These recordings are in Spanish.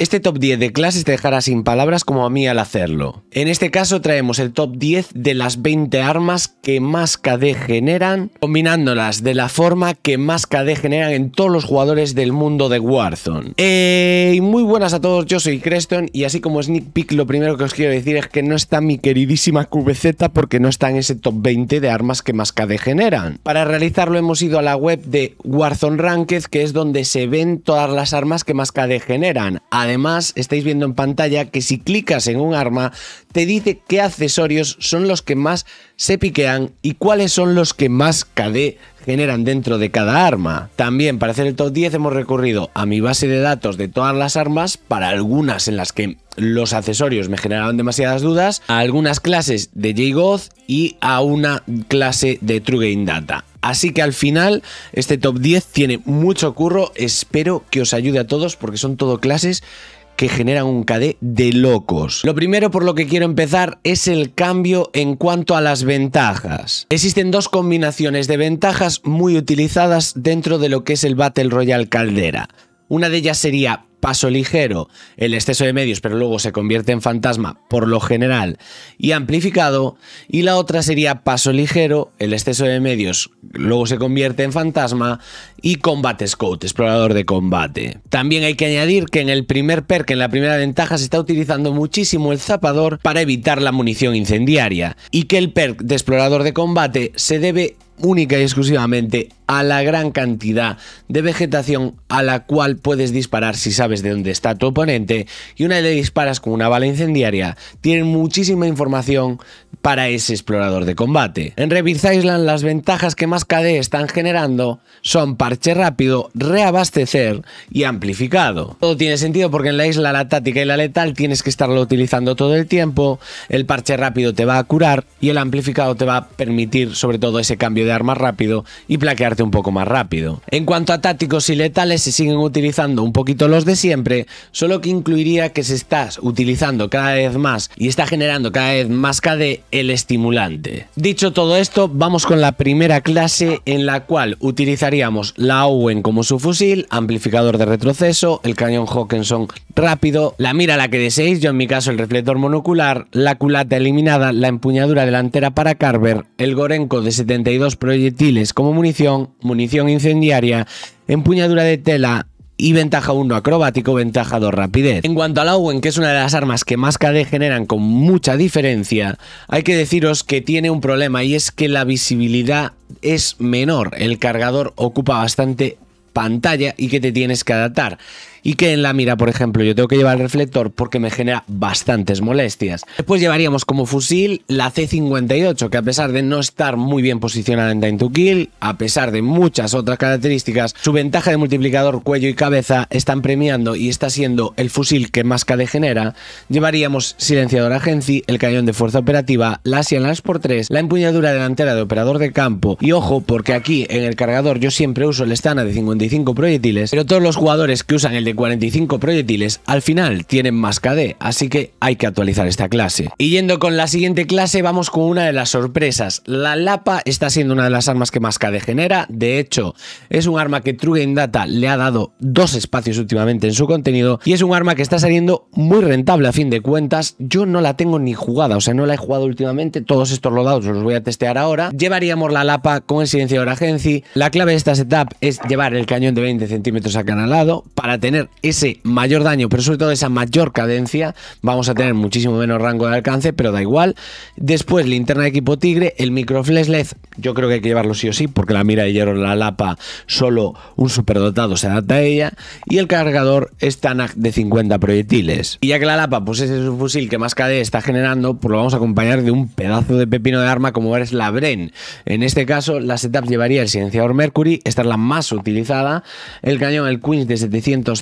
Este top 10 de clases te dejará sin palabras como a mí al hacerlo. En este caso traemos el top 10 de las 20 armas que más KD generan, combinándolas de la forma que más KD generan en todos los jugadores del mundo de Warzone. Eh, muy buenas a todos, yo soy Creston y así como sneak peek lo primero que os quiero decir es que no está mi queridísima QBZ porque no está en ese top 20 de armas que más KD generan. Para realizarlo hemos ido a la web de Warzone Ranked que es donde se ven todas las armas que más KD generan. Estáis viendo en pantalla que si clicas en un arma, te dice qué accesorios son los que más se piquean y cuáles son los que más KD generan dentro de cada arma. También para hacer el top 10 hemos recurrido a mi base de datos de todas las armas, para algunas en las que los accesorios me generaban demasiadas dudas, a algunas clases de JGoth y a una clase de True Game Data. Así que al final este top 10 tiene mucho curro, espero que os ayude a todos porque son todo clases que generan un KD de locos. Lo primero por lo que quiero empezar es el cambio en cuanto a las ventajas. Existen dos combinaciones de ventajas muy utilizadas dentro de lo que es el Battle Royale Caldera. Una de ellas sería paso ligero, el exceso de medios, pero luego se convierte en fantasma por lo general y amplificado. Y la otra sería paso ligero, el exceso de medios, luego se convierte en fantasma y combate scout, explorador de combate. También hay que añadir que en el primer perk, en la primera ventaja, se está utilizando muchísimo el zapador para evitar la munición incendiaria y que el perk de explorador de combate se debe única y exclusivamente a la gran cantidad de vegetación a la cual puedes disparar si sabes de dónde está tu oponente. Y una vez le disparas con una bala incendiaria, tienen muchísima información para ese explorador de combate. En Rebirth Island las ventajas que más KD están generando son parche rápido, reabastecer y amplificado. Todo tiene sentido porque en la isla la táctica y la letal tienes que estarlo utilizando todo el tiempo, el parche rápido te va a curar y el amplificado te va a permitir sobre todo ese cambio de arma rápido y plaquearte un poco más rápido. En cuanto a tácticos y letales, se siguen utilizando un poquito los de siempre, solo que incluiría que se está utilizando cada vez más y está generando cada vez más KD el estimulante. Dicho todo esto, vamos con la primera clase en la cual utilizaríamos la Owen como su fusil, amplificador de retroceso, el cañón Hawkinson rápido, la mira la que deseéis, yo en mi caso el reflector monocular, la culata eliminada, la empuñadura delantera para Carver, el Gorenko de 72 proyectiles como munición, munición incendiaria, empuñadura de tela, y ventaja 1 acrobático, ventaja 2 rapidez. En cuanto al Owen, que es una de las armas que más KD generan con mucha diferencia, hay que deciros que tiene un problema y es que la visibilidad es menor. El cargador ocupa bastante pantalla y que te tienes que adaptar y que en la mira, por ejemplo, yo tengo que llevar el reflector porque me genera bastantes molestias. Después llevaríamos como fusil la C58, que a pesar de no estar muy bien posicionada en Time to Kill, a pesar de muchas otras características, su ventaja de multiplicador cuello y cabeza están premiando y está siendo el fusil que más KD genera. Llevaríamos silenciador agency, el cañón de fuerza operativa, la Asian Lance x 3, la empuñadura delantera de operador de campo y ojo porque aquí en el cargador yo siempre uso el Stana de 55 proyectiles, pero todos los jugadores que usan el de 45 proyectiles, al final tienen más KD, así que hay que actualizar esta clase. Y yendo con la siguiente clase, vamos con una de las sorpresas. La Lapa está siendo una de las armas que más KD genera, de hecho, es un arma que True Game Data le ha dado dos espacios últimamente en su contenido, y es un arma que está saliendo muy rentable a fin de cuentas. Yo no la tengo ni jugada, o sea, no la he jugado últimamente, todos estos loadouts los voy a testear ahora. Llevaríamos la Lapa con el silenciador agency. La clave de esta setup es llevar el cañón de 20 centímetros acanalado para tener ese mayor daño, pero sobre todo esa mayor cadencia, vamos a tener muchísimo menos rango de alcance, pero da igual. Después, linterna de equipo Tigre, el micro LED, yo creo que hay que llevarlo sí o sí, porque la mira de hierro, la lapa, solo un superdotado se adapta a ella. Y el cargador es TANAC de 50 proyectiles. Y ya que la lapa, pues ese es un fusil que más KD está generando, pues lo vamos a acompañar de un pedazo de pepino de arma como es la Bren. En este caso, la setup llevaría el silenciador Mercury, esta es la más utilizada, el cañón, el Queens de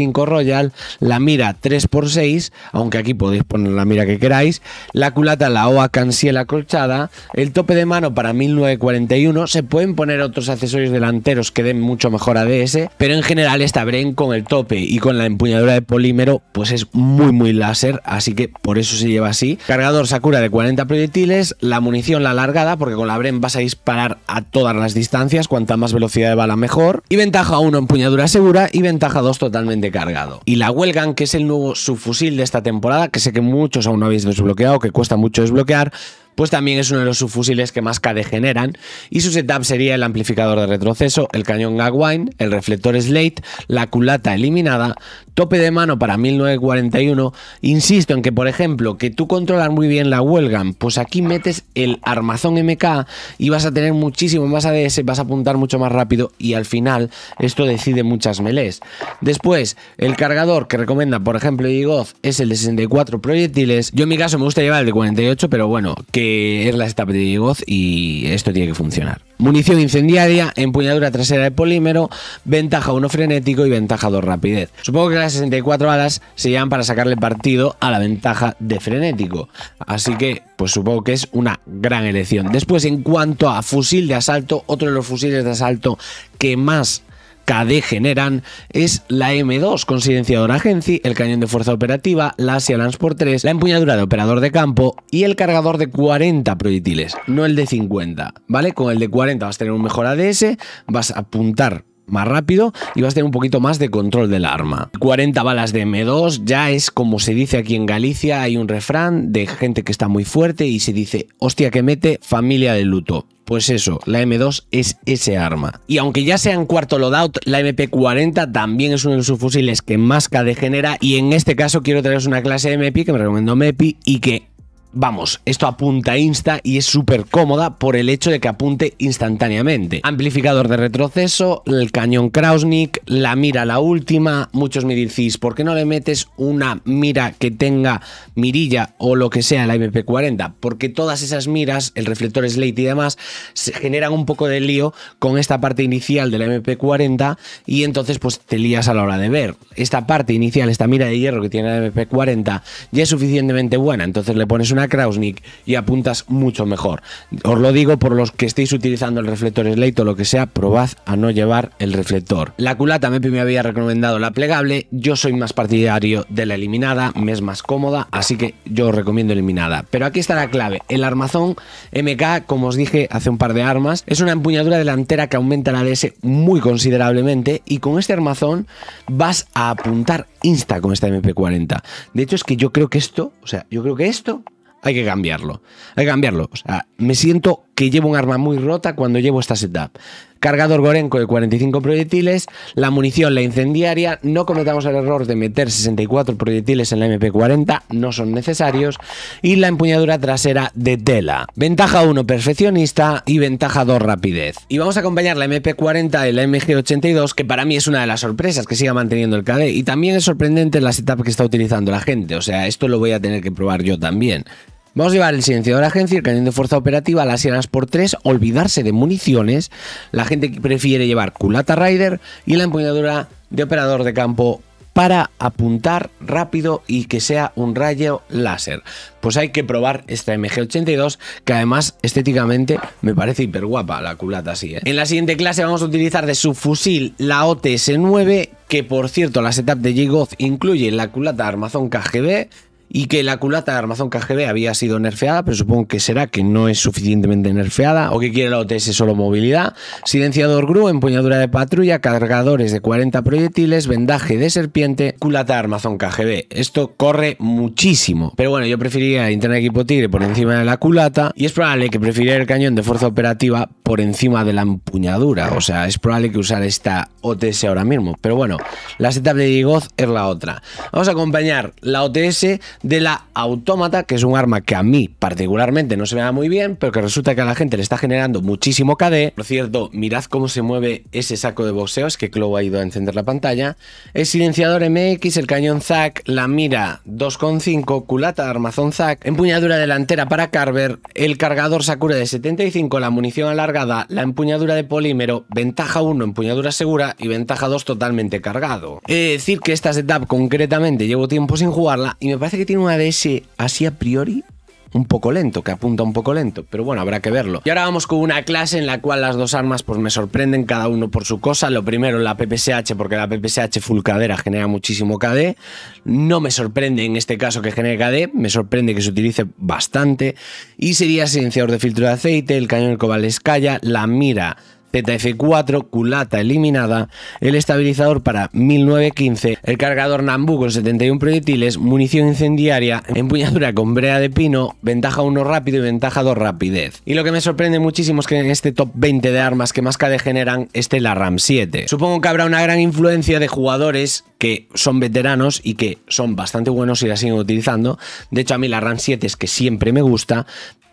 705 Royal, la mira 3x6, aunque aquí podéis poner la mira que queráis, la culata, la OA Cansiela colchada, el tope de mano para 1941, se pueden poner otros accesorios delanteros que den mucho mejor ADS, pero en general esta Bren con el tope y con la empuñadura de polímero, pues es muy muy láser, así que por eso se lleva así. Cargador Sakura de 40 proyectiles, la munición la alargada, porque con la Bren vas a disparar a todas las distancias, cuanta más velocidad de bala mejor, y ventaja 1 empuñadura segura y ventaja 2 totalmente totalmente cargado. Y la Huelgan, que es el nuevo subfusil de esta temporada, que sé que muchos aún no habéis desbloqueado, que cuesta mucho desbloquear, pues también es uno de los subfusiles que más KD generan y su setup sería el amplificador de retroceso, el cañón Gagwine, el reflector Slate, la culata eliminada, tope de mano para 1941. Insisto en que, por ejemplo, que tú controlas muy bien la Huelgan, pues aquí metes el armazón MK y vas a tener muchísimo más ADS, vas a apuntar mucho más rápido y al final esto decide muchas melés. Después, el cargador que recomienda, por ejemplo, Igoz es el de 64 proyectiles. Yo en mi caso me gusta llevar el de 48, pero bueno, que es la setup de voz y esto tiene que funcionar. Munición incendiaria, empuñadura trasera de polímero, ventaja 1 frenético y ventaja 2 rapidez. Supongo que las 64 balas se llaman para sacarle partido a la ventaja de frenético. Así que, pues supongo que es una gran elección. Después, en cuanto a fusil de asalto, otro de los fusiles de asalto que más KD generan es la M2 con silenciador agency, el cañón de fuerza operativa, la Asia Lance por 3, la empuñadura de operador de campo y el cargador de 40 proyectiles, no el de 50, ¿vale? Con el de 40 vas a tener un mejor ADS, vas a apuntar más rápido y vas a tener un poquito más de control del arma. 40 balas de M2 ya es como se dice aquí en Galicia, hay un refrán de gente que está muy fuerte y se dice, hostia que mete familia de luto. Pues eso, la M2 es ese arma. Y aunque ya sea en cuarto loadout, la MP40 también es uno de los subfusiles que más KD genera y en este caso quiero traeros una clase de MEPI que me recomiendo MEPI y que Vamos, esto apunta insta y es súper cómoda por el hecho de que apunte instantáneamente. Amplificador de retroceso, el cañón Krausnik, la mira la última. Muchos me decís, ¿por qué no le metes una mira que tenga mirilla o lo que sea la MP40? Porque todas esas miras, el reflector Slate y demás, se generan un poco de lío con esta parte inicial de la MP40 y entonces pues te lías a la hora de ver. Esta parte inicial, esta mira de hierro que tiene la MP40 ya es suficientemente buena, entonces le pones una Krausnik y apuntas mucho mejor. Os lo digo por los que estéis utilizando el reflector Slate o lo que sea, probad a no llevar el reflector. La culata me había recomendado la plegable, yo soy más partidario de la eliminada, me es más cómoda, así que yo os recomiendo eliminada. Pero aquí está la clave, el armazón MK, como os dije hace un par de armas, es una empuñadura delantera que aumenta la DS muy considerablemente y con este armazón vas a apuntar insta con esta MP40. De hecho es que yo creo que esto, o sea, yo creo que esto hay que cambiarlo. Hay que cambiarlo. O sea, me siento que llevo un arma muy rota cuando llevo esta setup cargador Gorenco de 45 proyectiles, la munición, la incendiaria, no cometamos el error de meter 64 proyectiles en la MP40, no son necesarios, y la empuñadura trasera de tela. Ventaja 1 perfeccionista y ventaja 2 rapidez. Y vamos a acompañar la MP40 y la MG82, que para mí es una de las sorpresas que siga manteniendo el KD, y también es sorprendente la setup que está utilizando la gente, o sea, esto lo voy a tener que probar yo también. Vamos a llevar el silenciador agencia, el cañón de fuerza operativa, las sierras por 3, olvidarse de municiones. La gente prefiere llevar culata rider y la empuñadura de operador de campo para apuntar rápido y que sea un rayo láser. Pues hay que probar esta MG82 que además estéticamente me parece hiper guapa la culata así. ¿eh? En la siguiente clase vamos a utilizar de subfusil la OTS-9 que por cierto la setup de Jigoth incluye la culata armazón KGB y que la culata de armazón KGB había sido nerfeada, pero supongo que será que no es suficientemente nerfeada o que quiere la OTS solo movilidad. Silenciador GRU, empuñadura de patrulla, cargadores de 40 proyectiles, vendaje de serpiente, culata de armazón KGB. Esto corre muchísimo, pero bueno, yo preferiría Internet Equipo Tigre por encima de la culata y es probable que prefiriera el cañón de fuerza operativa por encima de la empuñadura, o sea, es probable que usar esta OTS ahora mismo, pero bueno, la setup de Digoz es la otra. Vamos a acompañar la OTS de la autómata, que es un arma que a mí particularmente no se me da muy bien, pero que resulta que a la gente le está generando muchísimo KD. Por cierto, mirad cómo se mueve ese saco de boxeo, es que Clow ha ido a encender la pantalla. El silenciador MX, el cañón Zack, la mira 2.5, culata de armazón Zack, empuñadura delantera para Carver, el cargador Sakura de 75, la munición alargada, la empuñadura de polímero, ventaja 1, empuñadura segura y ventaja 2 totalmente cargado. He de decir que esta setup concretamente llevo tiempo sin jugarla y me parece que tiene un así a priori un poco lento, que apunta un poco lento, pero bueno, habrá que verlo. Y ahora vamos con una clase en la cual las dos armas pues me sorprenden cada uno por su cosa. Lo primero la PPSH, porque la PPSH full cadera genera muchísimo KD. No me sorprende en este caso que genere KD, me sorprende que se utilice bastante. Y sería silenciador de filtro de aceite, el cañón Cobalt Escaya, la mira ZF4, culata eliminada, el estabilizador para 1915, el cargador Nambu con 71 proyectiles, munición incendiaria, empuñadura con brea de pino, ventaja 1 rápido y ventaja 2 rapidez. Y lo que me sorprende muchísimo es que en este top 20 de armas que más KD generan esté la RAM 7. Supongo que habrá una gran influencia de jugadores que son veteranos y que son bastante buenos y la siguen utilizando. De hecho, a mí la RAM 7 es que siempre me gusta,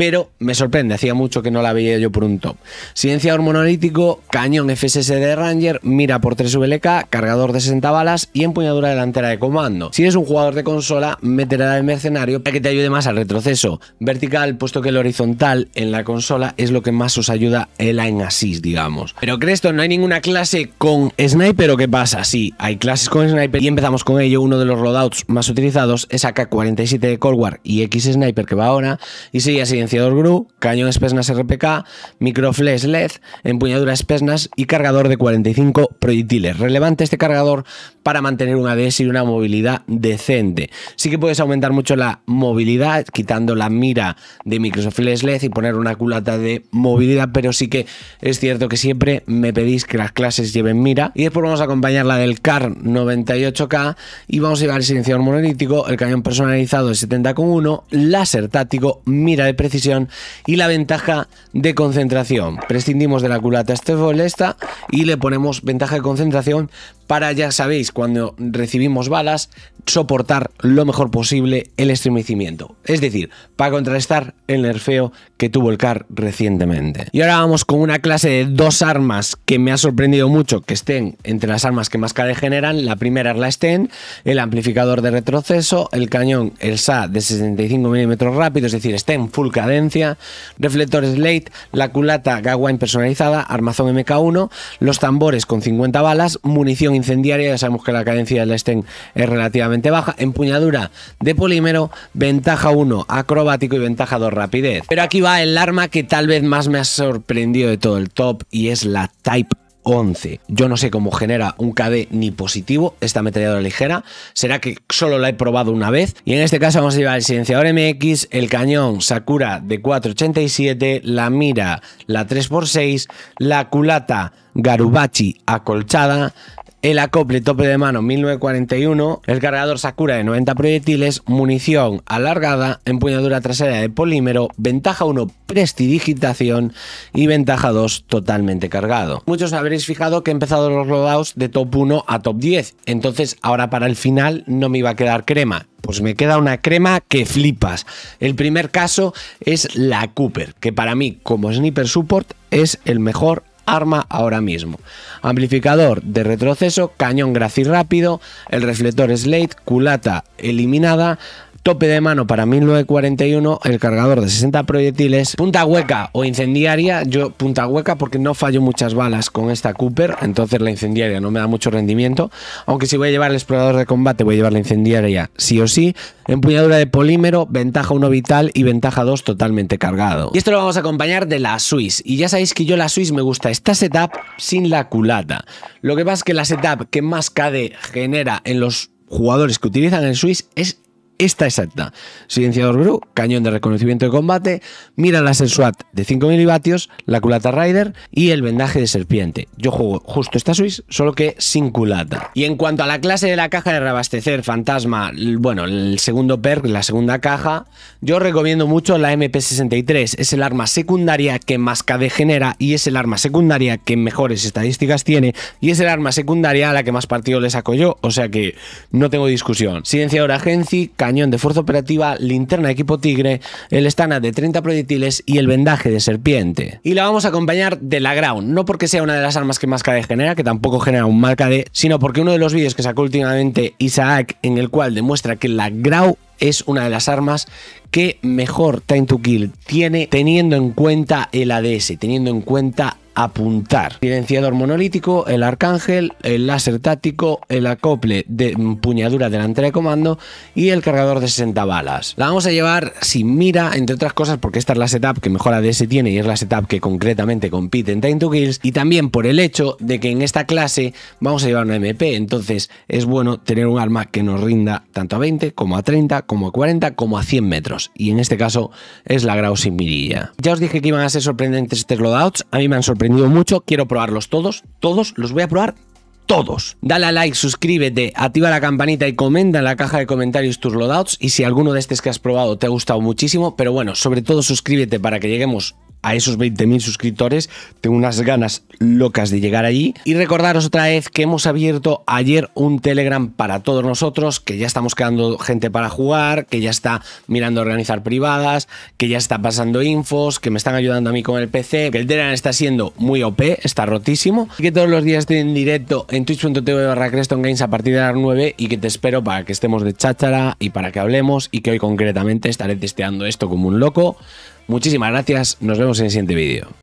pero me sorprende, hacía mucho que no la veía yo por un top. Silenciador monolítico, cañón FSS de Ranger, mira por 3 VLK, cargador de 60 balas y empuñadura delantera de comando. Si eres un jugador de consola, meterá el mercenario para que te ayude más al retroceso vertical, puesto que el horizontal en la consola es lo que más os ayuda el aim assist, digamos. Pero Cresto, no hay ninguna clase con sniper o qué pasa? Sí, hay clases con sniper y empezamos con ello. Uno de los loadouts más utilizados es AK-47 de Cold War y X Sniper que va ahora y sigue así GRU, cañón Spesnas RPK, microflash LED, empuñadura Spesnas y cargador de 45 proyectiles. Relevante este cargador para mantener un ADS y una movilidad decente. Sí que puedes aumentar mucho la movilidad quitando la mira de Microsoft LED y poner una culata de movilidad, pero sí que es cierto que siempre me pedís que las clases lleven mira y después vamos a acompañar la del CAR 98K y vamos a llevar el silenciador monolítico, el cañón personalizado de 70,1, láser táctico, mira de precisión y la ventaja de concentración. Prescindimos de la culata esta y le ponemos ventaja de concentración para, ya sabéis, cuando recibimos balas, soportar lo mejor posible el estremecimiento. Es decir, para contrarrestar el nerfeo que tuvo el CAR recientemente. Y ahora vamos con una clase de dos armas que me ha sorprendido mucho que estén entre las armas que más KD generan. La primera es la Sten, el amplificador de retroceso, el cañón, el SA de 65 mm rápido, es decir, Sten full cadencia, reflectores Late, la culata Gawain personalizada, armazón MK1, los tambores con 50 balas, munición incendiaria, ya sabemos que la cadencia del Sten es relativamente baja, empuñadura de polímero, ventaja 1 acrobático y ventaja 2 rapidez. Pero aquí va el arma que tal vez más me ha sorprendido de todo el top y es la Type 11. Yo no sé cómo genera un KD ni positivo esta ametralladora ligera. Será que solo la he probado una vez. Y en este caso vamos a llevar el silenciador MX, el cañón Sakura de 487, la mira la 3x6, la culata Garubachi acolchada, el acople tope de mano 1941, el cargador Sakura de 90 proyectiles, munición alargada, empuñadura trasera de polímero, ventaja 1 prestidigitación y ventaja 2 totalmente cargado. Muchos habréis fijado que he empezado los loadouts de top 1 a top 10, entonces ahora para el final no me iba a quedar crema. Pues me queda una crema que flipas. El primer caso es la Cooper, que para mí como sniper support es el mejor arma ahora mismo. Amplificador de retroceso, cañón graci rápido, el reflector Slate, culata eliminada, tope de mano para 1941, el cargador de 60 proyectiles, punta hueca o incendiaria, yo punta hueca porque no fallo muchas balas con esta Cooper, entonces la incendiaria no me da mucho rendimiento, aunque si voy a llevar el explorador de combate voy a llevar la incendiaria sí o sí, empuñadura de polímero, ventaja 1 vital y ventaja 2 totalmente cargado. Y esto lo vamos a acompañar de la Swiss, y ya sabéis que yo la Swiss me gusta. Esta setup sin la culata. Lo que pasa es que la setup que más KD genera en los jugadores que utilizan el Swiss es esta exacta. Silenciador GRU, cañón de reconocimiento de combate, mira láser SWAT de 5 milivatios, la culata Rider y el vendaje de serpiente. Yo juego justo esta Swiss, solo que sin culata. Y en cuanto a la clase de la caja de reabastecer fantasma, bueno, el segundo perk, la segunda caja, yo recomiendo mucho la MP63. Es el arma secundaria que más KD genera y es el arma secundaria que mejores estadísticas tiene y es el arma secundaria a la que más partido le saco yo, o sea que no tengo discusión. Silenciador Agency, cañón de fuerza operativa, linterna equipo tigre, el stana de 30 proyectiles y el vendaje de serpiente. Y la vamos a acompañar de la Ground, no porque sea una de las armas que más KD genera, que tampoco genera un mal KD, sino porque uno de los vídeos que sacó últimamente Isaac, en el cual demuestra que la Grau es una de las armas que mejor time to kill tiene teniendo en cuenta el ADS, teniendo en cuenta apuntar. Silenciador monolítico, el arcángel, el láser táctico, el acople de empuñadura delantera de comando y el cargador de 60 balas. La vamos a llevar sin mira, entre otras cosas, porque esta es la setup que mejor ADS tiene y es la setup que concretamente compite en Time to Kills y también por el hecho de que en esta clase vamos a llevar una MP, entonces es bueno tener un arma que nos rinda tanto a 20 como a 30, como a 40, como a 100 metros. Y en este caso es la Grau sin mirilla. Ya os dije que iban a ser sorprendentes estos loadouts. A mí me han sorprendido mucho. Quiero probarlos todos. Todos los voy a probar todos. Dale a like, suscríbete, activa la campanita y comenta en la caja de comentarios tus loadouts y si alguno de estos que has probado te ha gustado muchísimo, pero bueno, sobre todo suscríbete para que lleguemos a esos 20.000 suscriptores. Tengo unas ganas locas de llegar allí. Y recordaros otra vez que hemos abierto ayer un Telegram para todos nosotros, que ya estamos quedando gente para jugar, que ya está mirando a organizar privadas, que ya está pasando infos, que me están ayudando a mí con el PC, que el Telegram está siendo muy OP, está rotísimo, y que todos los días estoy en directo en twitch.tv barra Creston Games a partir de las 9 y que te espero para que estemos de cháchara y para que hablemos y que hoy concretamente estaré testeando esto como un loco. Muchísimas gracias, nos vemos en el siguiente vídeo.